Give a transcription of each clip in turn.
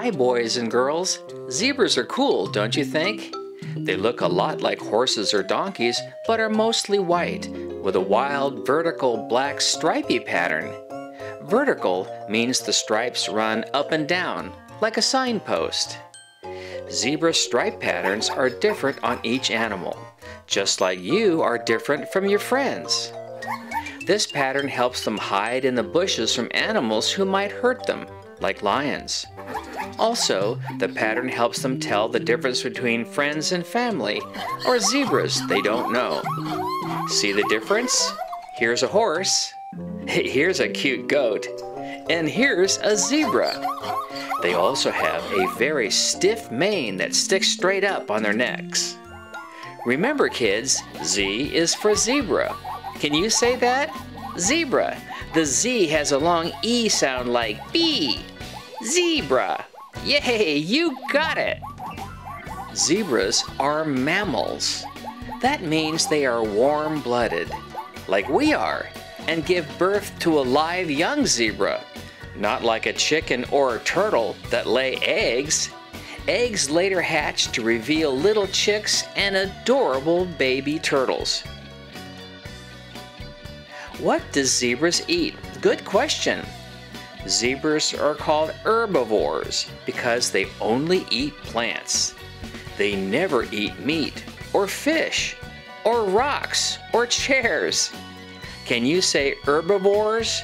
Hi, boys and girls. Zebras are cool, don't you think? They look a lot like horses or donkeys, but are mostly white, with a wild vertical black stripy pattern. Vertical means the stripes run up and down, like a signpost. Zebra stripe patterns are different on each animal, just like you are different from your friends. This pattern helps them hide in the bushes from animals who might hurt them, like lions. Also, the pattern helps them tell the difference between friends and family, or zebras they don't know. See the difference? Here's a horse, here's a cute goat, and here's a zebra. They also have a very stiff mane that sticks straight up on their necks. Remember, kids, Z is for zebra. Can you say that? Zebra. The Z has a long E sound like B. Zebra. Yay, you got it! Zebras are mammals. That means they are warm blooded, like we are, and give birth to a live young zebra, not like a chicken or a turtle that lay eggs. Eggs later hatch to reveal little chicks and adorable baby turtles. What do zebras eat? Good question. Zebras are called herbivores because they only eat plants. They never eat meat or fish or rocks or chairs. Can you say herbivores?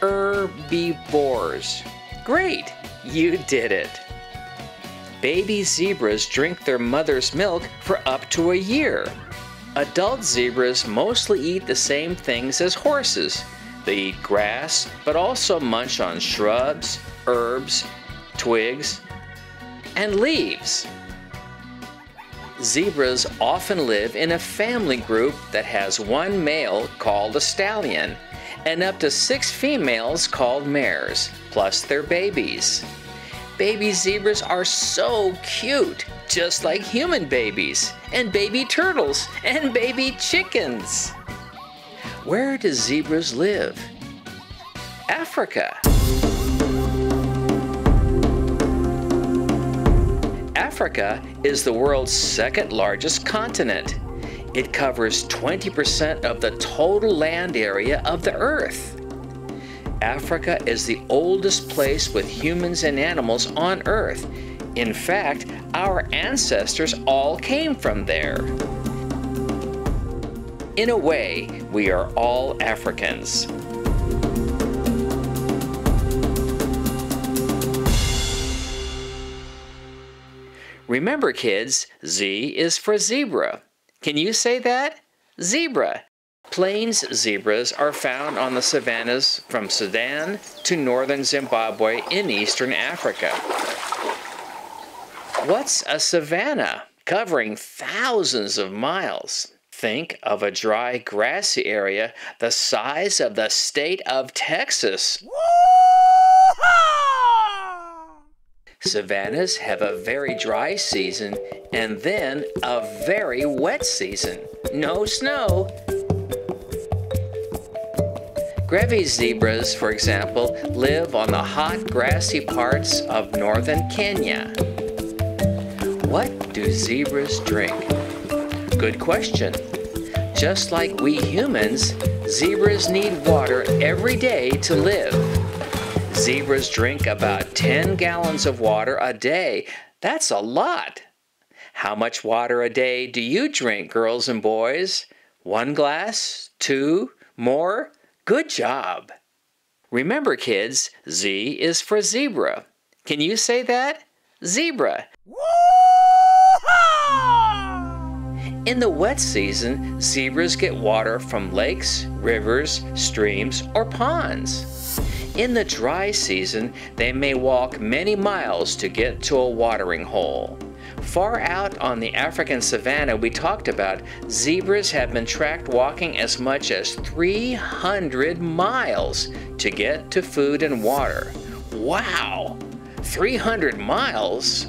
Herbivores. Great, you did it. Baby zebras drink their mother's milk for up to a year. Adult zebras mostly eat the same things as horses they eat grass, but also munch on shrubs, herbs, twigs, and leaves. Zebras often live in a family group that has one male called a stallion and up to six females called mares, plus their babies. Baby zebras are so cute, just like human babies, and baby turtles, and baby chickens. Where do zebras live? Africa. Africa is the world's second largest continent. It covers 20% of the total land area of the Earth. Africa is the oldest place with humans and animals on Earth. In fact, our ancestors all came from there. In a way, we are all Africans. Remember, kids, Z is for zebra. Can you say that? Zebra. Plains zebras are found on the savannas from Sudan to northern Zimbabwe in eastern Africa. What's a savanna? Covering thousands of miles. Think of a dry, grassy area the size of the state of Texas. Savannas have a very dry season and then a very wet season. No snow. Grevy zebras, for example, live on the hot, grassy parts of northern Kenya. What do zebras drink? Good question. Just like we humans, zebras need water every day to live. Zebras drink about 10 gallons of water a day. That's a lot. How much water a day do you drink, girls and boys? One glass? Two? More? Good job. Remember, kids, Z is for zebra. Can you say that? Zebra. In the wet season, zebras get water from lakes, rivers, streams, or ponds. In the dry season, they may walk many miles to get to a watering hole. Far out on the African savanna we talked about, zebras have been tracked walking as much as 300 miles to get to food and water. Wow! 300 miles?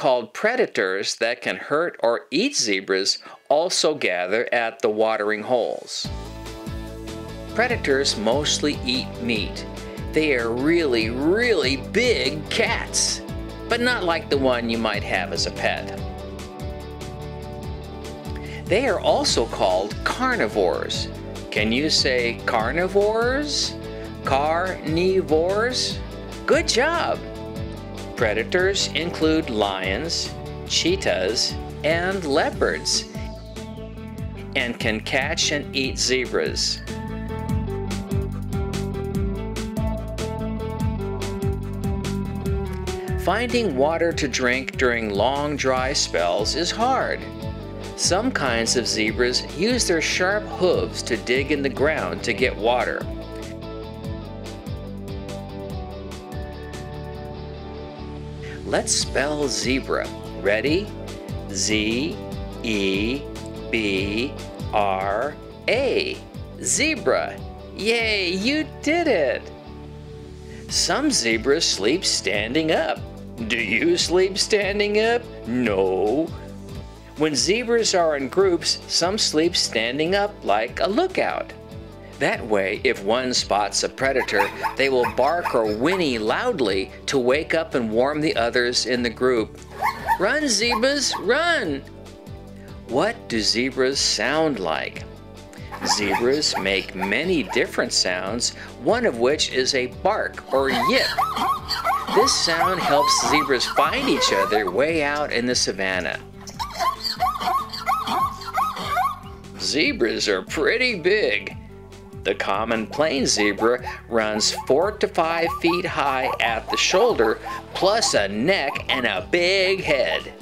Called predators that can hurt or eat zebras also gather at the watering holes. Predators mostly eat meat. They are really, really big cats, but not like the one you might have as a pet. They are also called carnivores. Can you say carnivores? Carnivores? Good job! Predators include lions, cheetahs, and leopards, and can catch and eat zebras. Finding water to drink during long dry spells is hard. Some kinds of zebras use their sharp hooves to dig in the ground to get water. Let's spell zebra. Ready? Z E B R A. Zebra. Yay, you did it! Some zebras sleep standing up. Do you sleep standing up? No. When zebras are in groups, some sleep standing up like a lookout. That way, if one spots a predator, they will bark or whinny loudly to wake up and warn the others in the group. Run, zebras, run! What do zebras sound like? Zebras make many different sounds, one of which is a bark or yip. This sound helps zebras find each other way out in the savannah. Zebras are pretty big. The common plain zebra runs 4 to 5 feet high at the shoulder, plus a neck and a big head.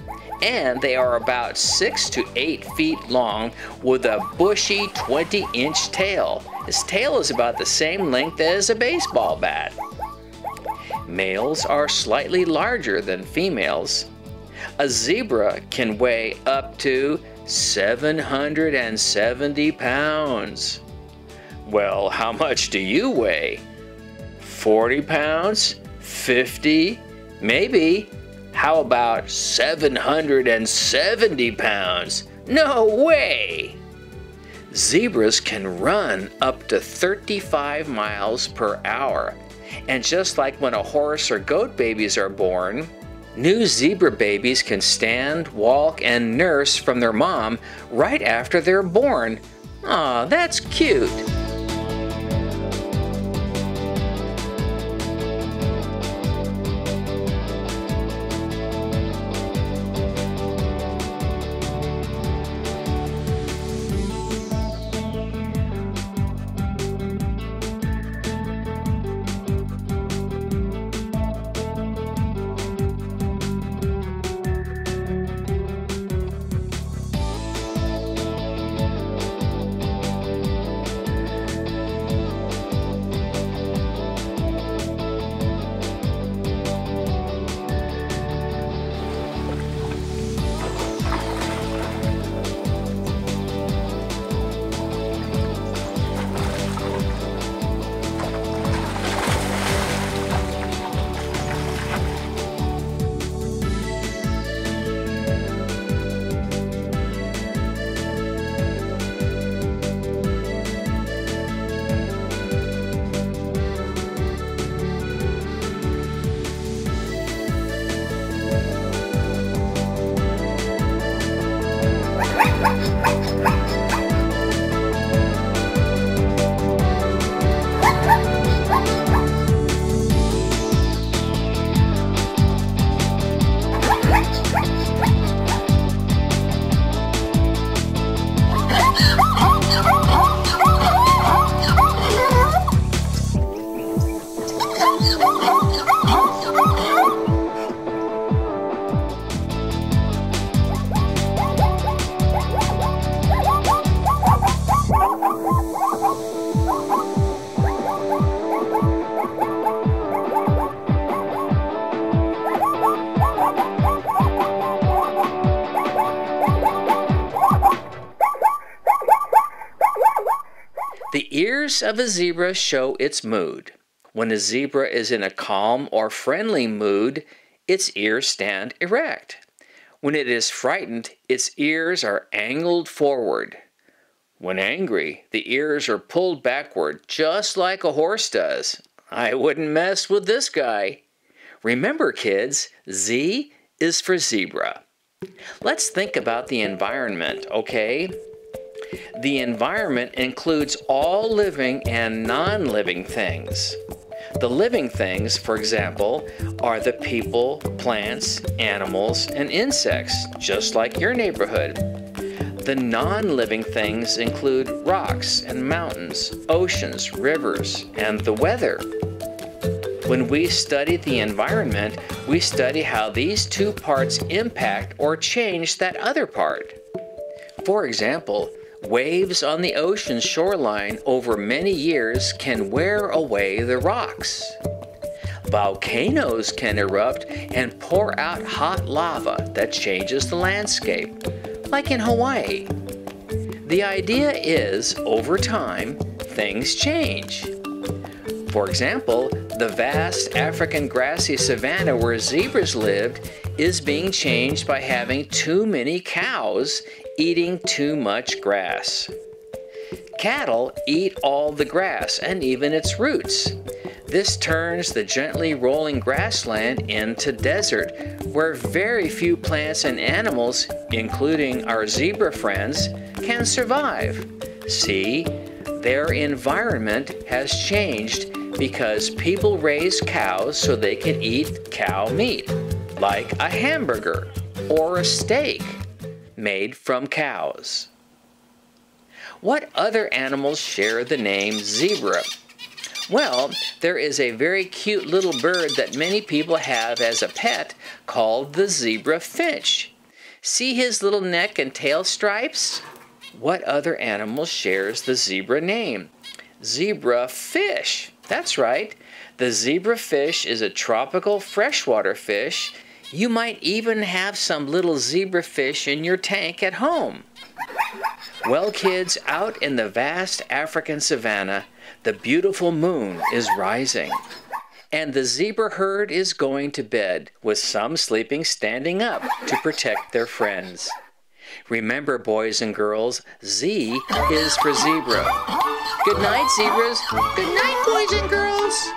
And they are about 6 to 8 feet long with a bushy 20 inch tail. His tail is about the same length as a baseball bat. Males are slightly larger than females. A zebra can weigh up to 770 pounds. Well, how much do you weigh? 40 pounds? 50? Maybe. How about 770 pounds? No way! Zebras can run up to 35 miles per hour. And just like when a horse or goat babies are born, New zebra babies can stand, walk, and nurse from their mom right after they're born. Aw, that's cute. Of a zebra show its mood. When a zebra is in a calm or friendly mood, its ears stand erect. When it is frightened, its ears are angled forward. When angry, the ears are pulled backward, just like a horse does. I wouldn't mess with this guy. Remember, kids, Z is for zebra. Let's think about the environment, okay? The environment includes all living and non living things. The living things, for example, are the people, plants, animals, and insects, just like your neighborhood. The non living things include rocks and mountains, oceans, rivers, and the weather. When we study the environment, we study how these two parts impact or change that other part. For example, Waves on the ocean shoreline over many years can wear away the rocks. Volcanoes can erupt and pour out hot lava that changes the landscape, like in Hawaii. The idea is, over time, things change. For example, the vast African grassy savanna where zebras lived is being changed by having too many cows eating too much grass. Cattle eat all the grass and even its roots. This turns the gently rolling grassland into desert, where very few plants and animals, including our zebra friends, can survive. See, their environment has changed because people raise cows so they can eat cow meat, like a hamburger or a steak made from cows. What other animals share the name zebra? Well, there is a very cute little bird that many people have as a pet called the zebra finch. See his little neck and tail stripes? What other animal shares the zebra name? Zebra fish. That's right. The zebra fish is a tropical freshwater fish you might even have some little zebrafish in your tank at home. Well, kids, out in the vast African savanna, the beautiful moon is rising. And the zebra herd is going to bed, with some sleeping standing up to protect their friends. Remember, boys and girls, Z is for zebra. Good night, zebras. Good night, boys and girls.